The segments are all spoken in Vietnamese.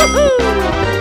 Woohoo!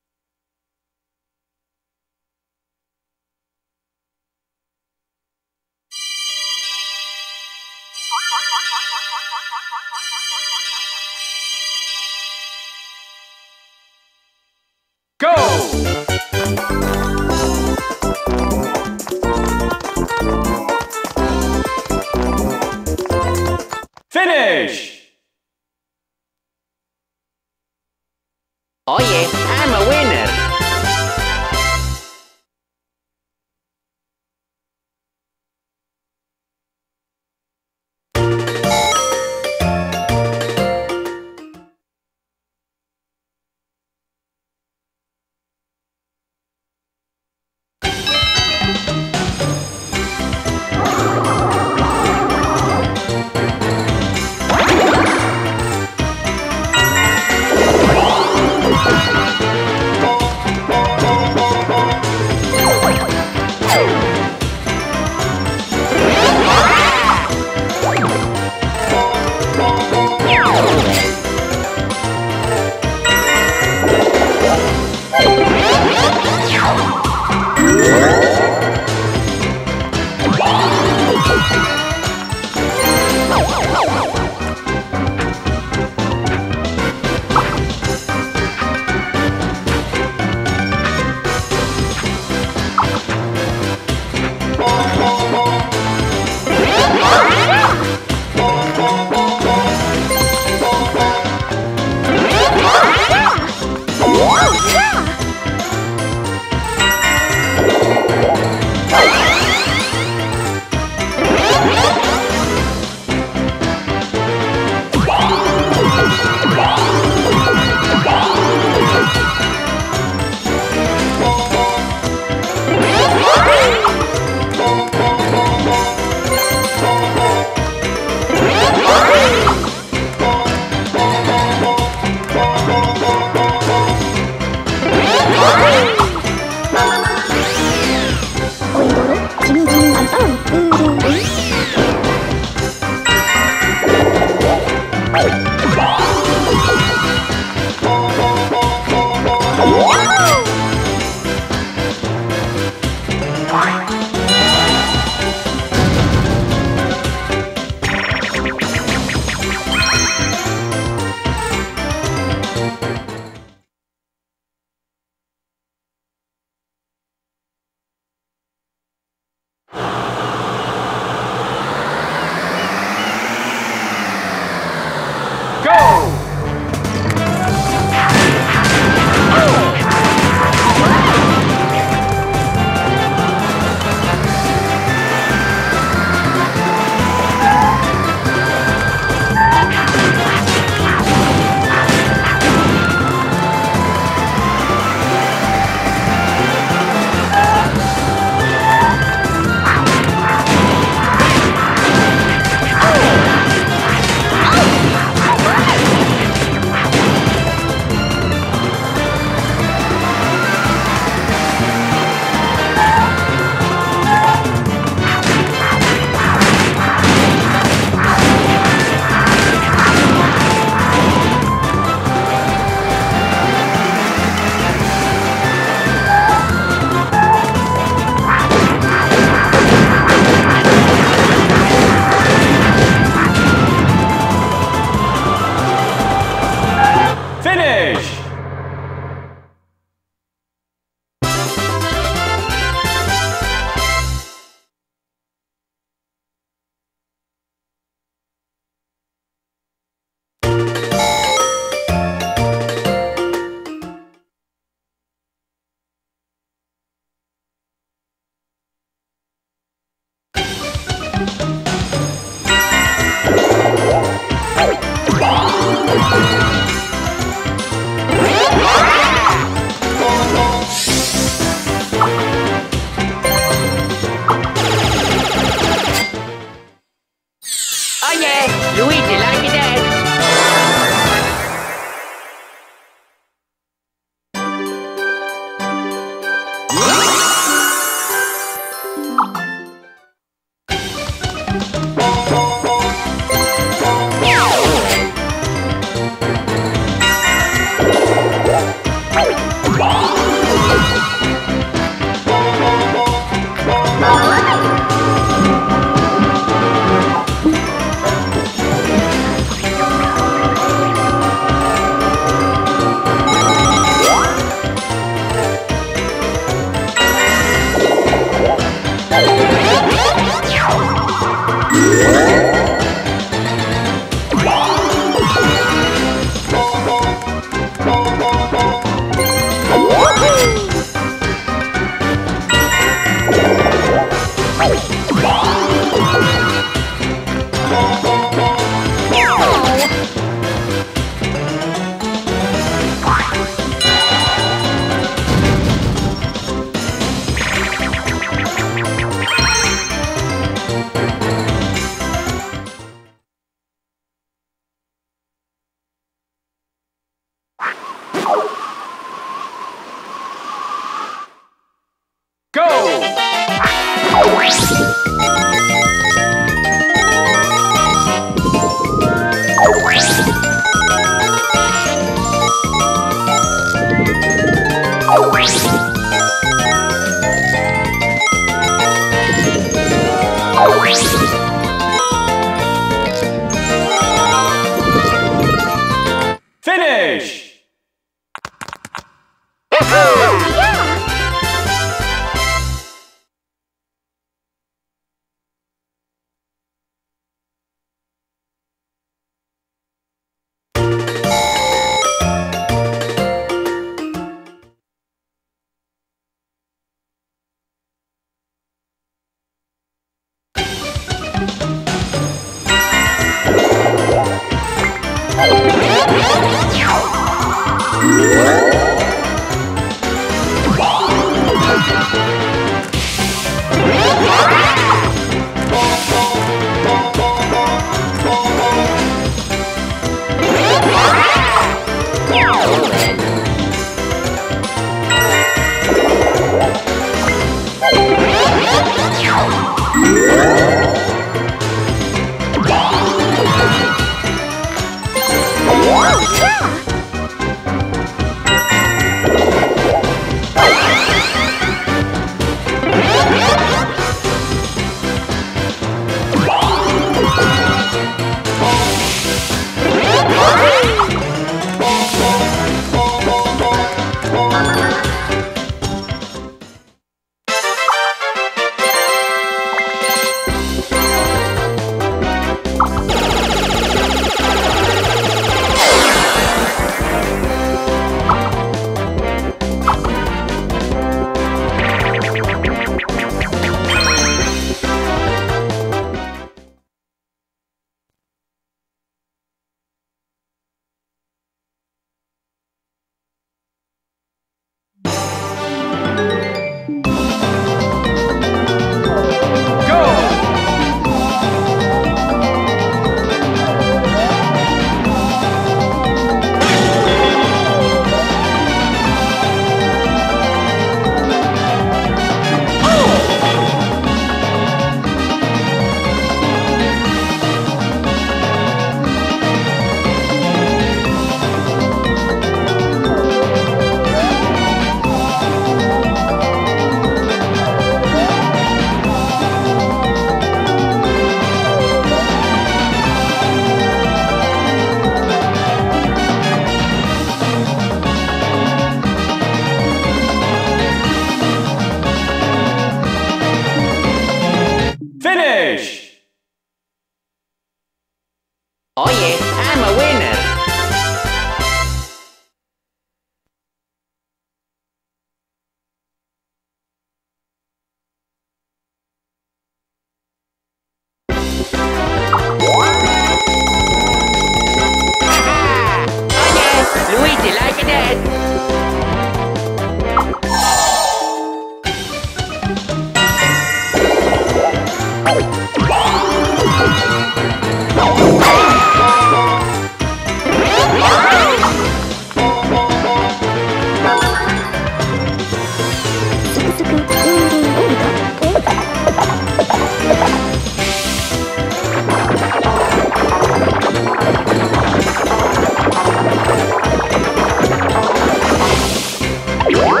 You are?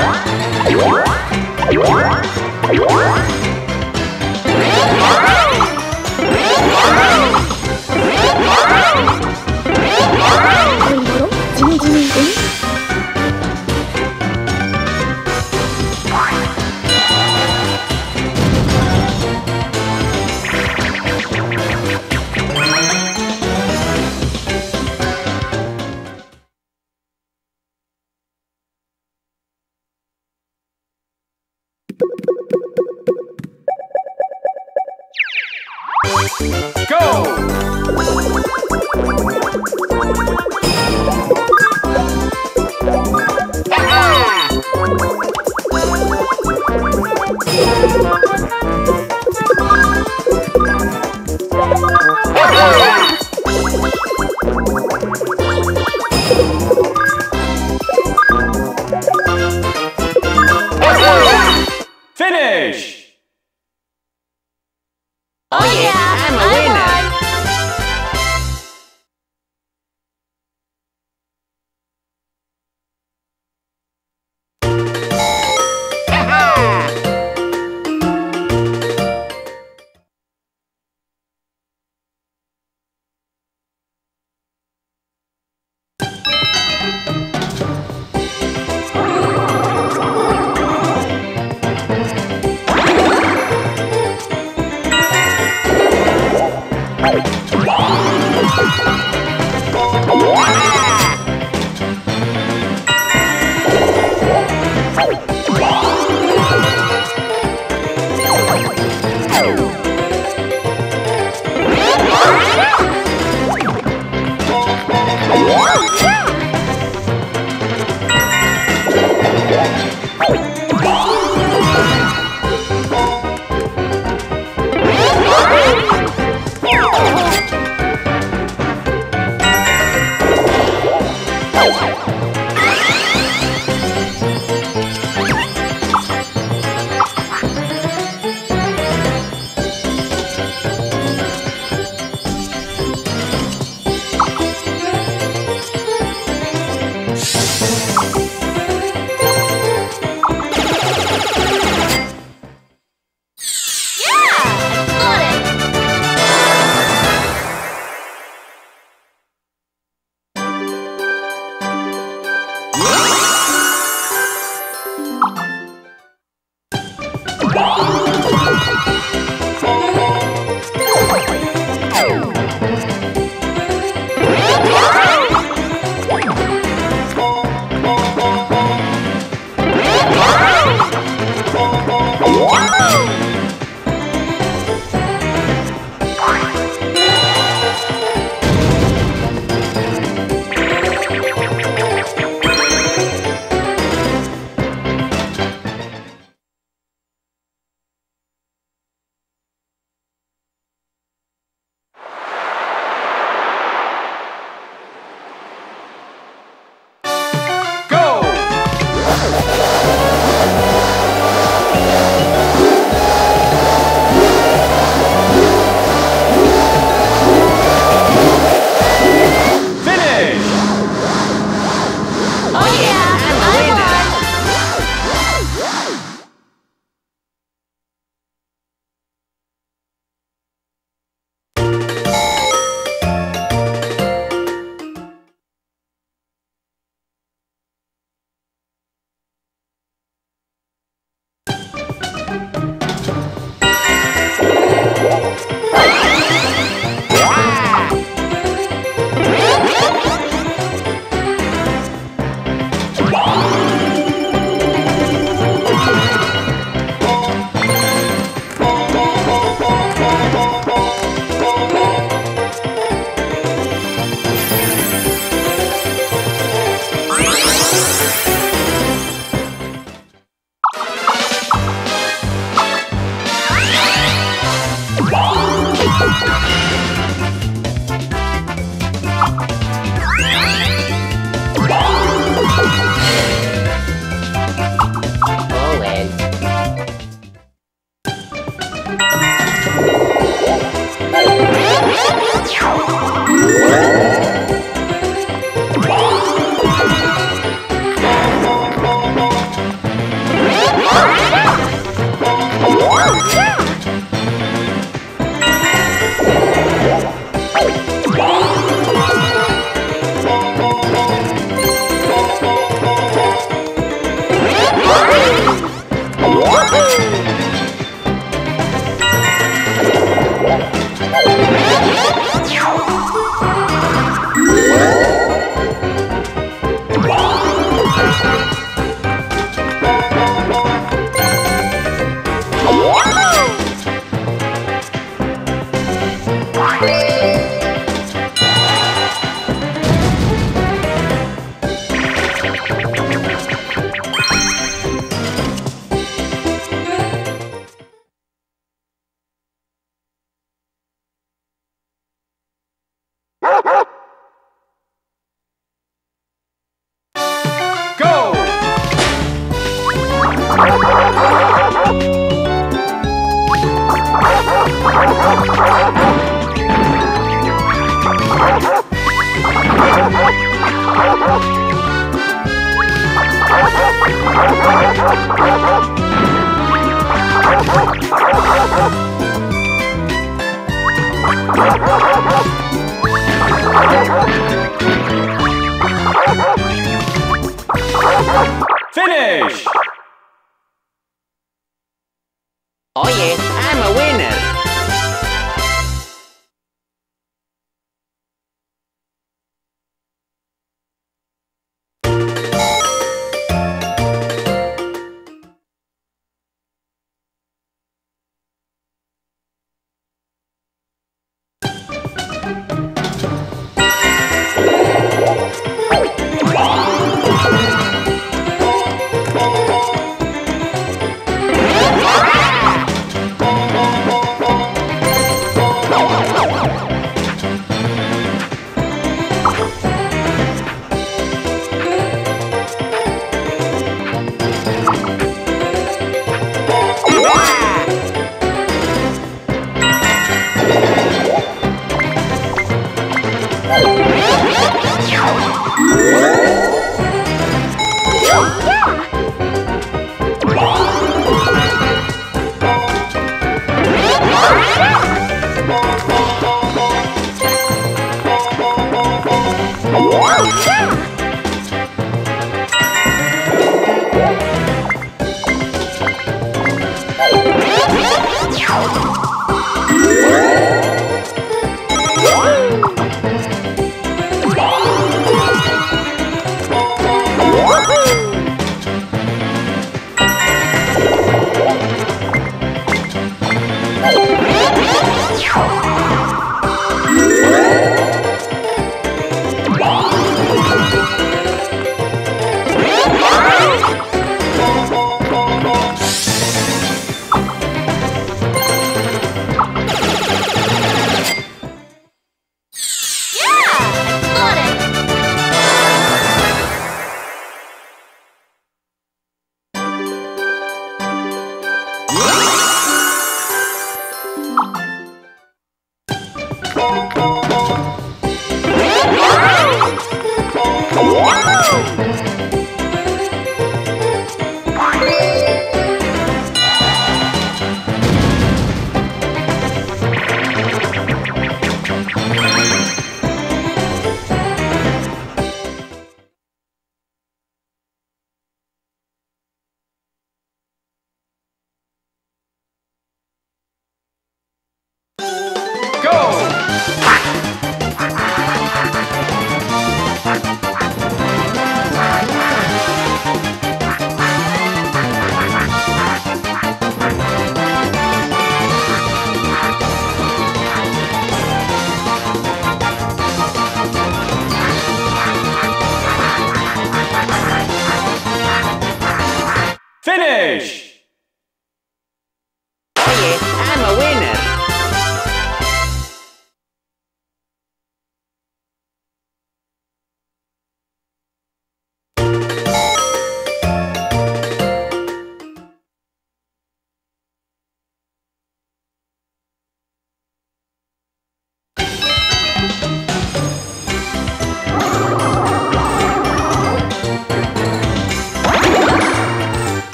You are? You What?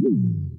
Woo!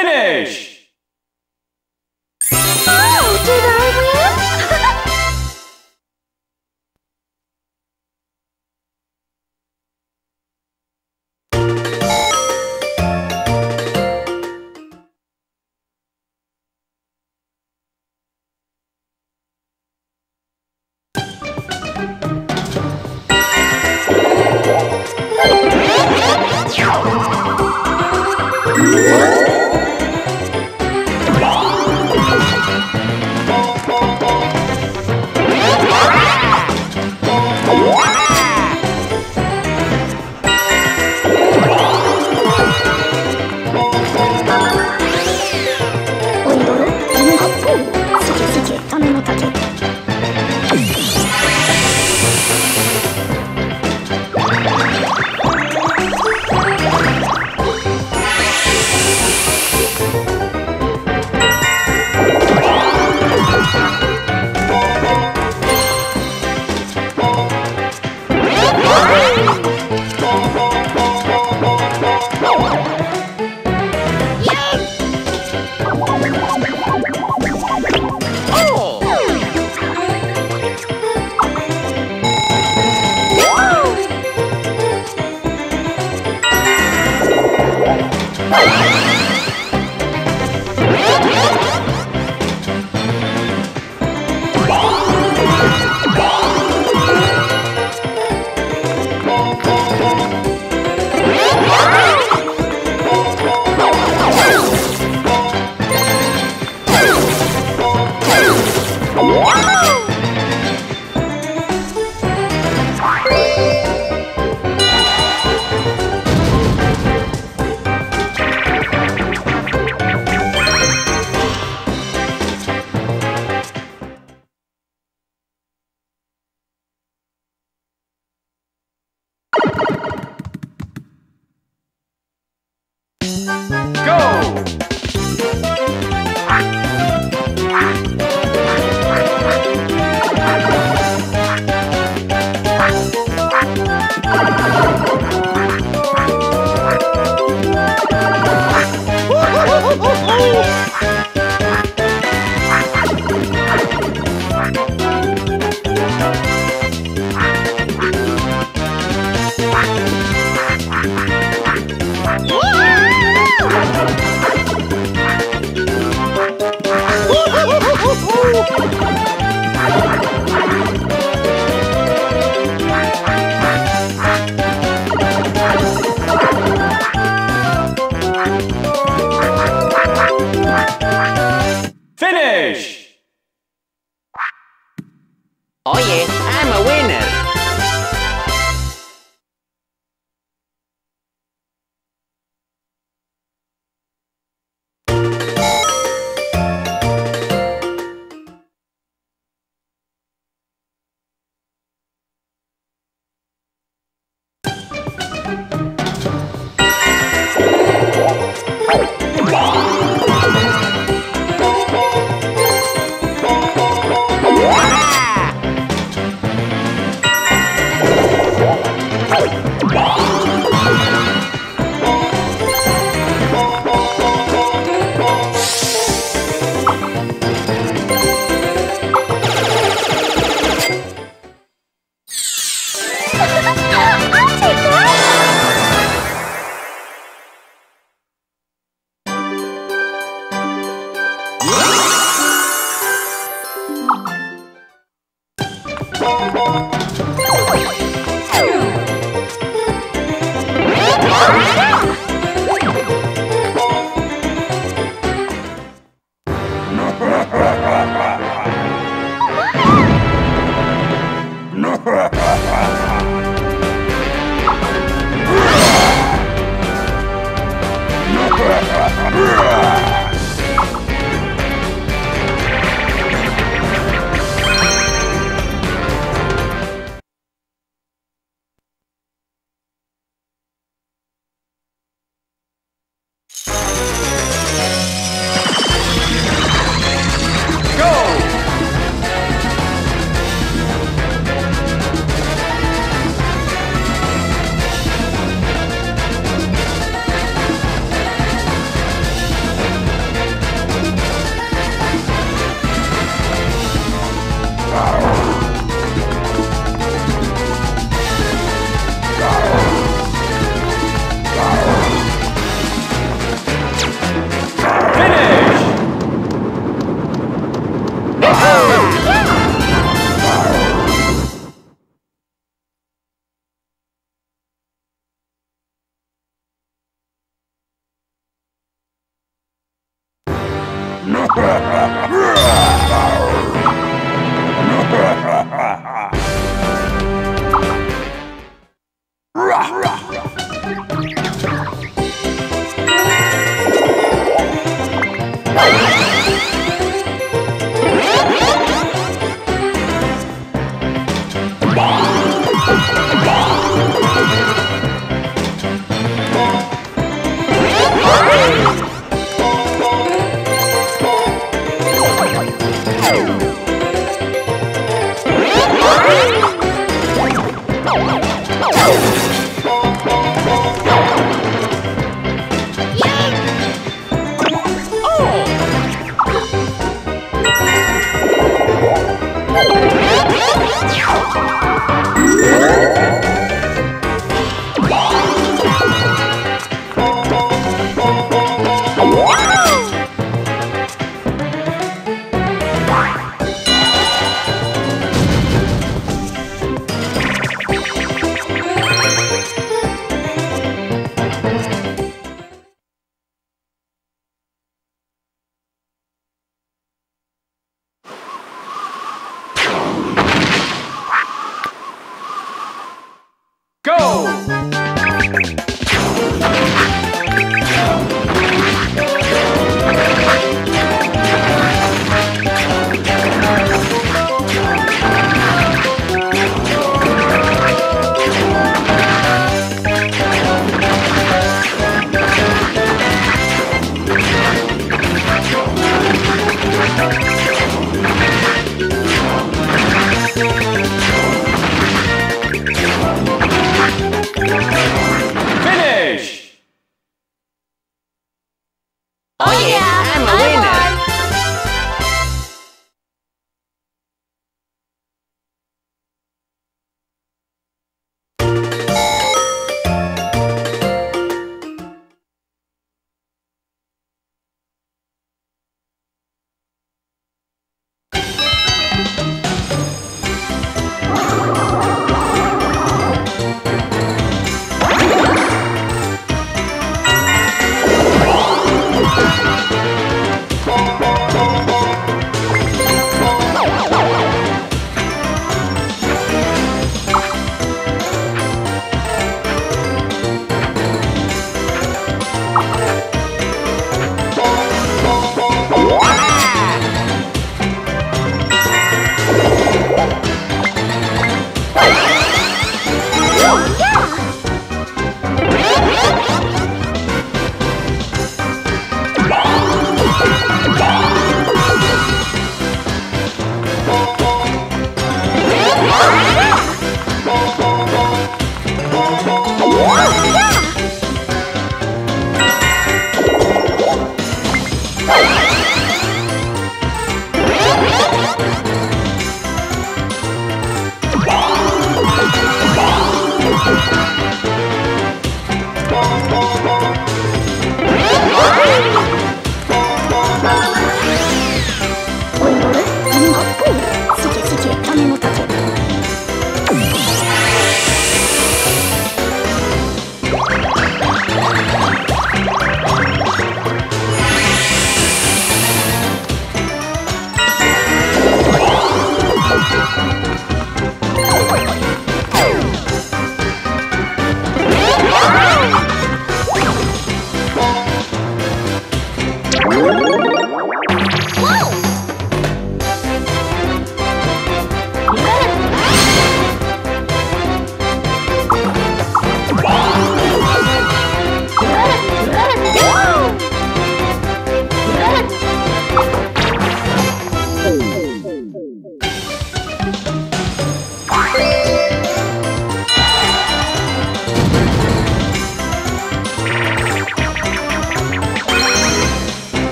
finish!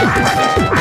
Ha ha ha!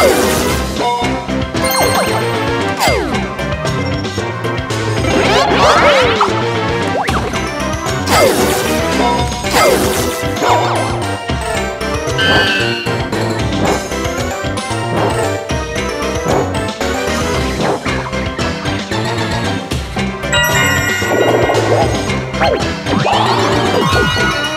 Oh! Música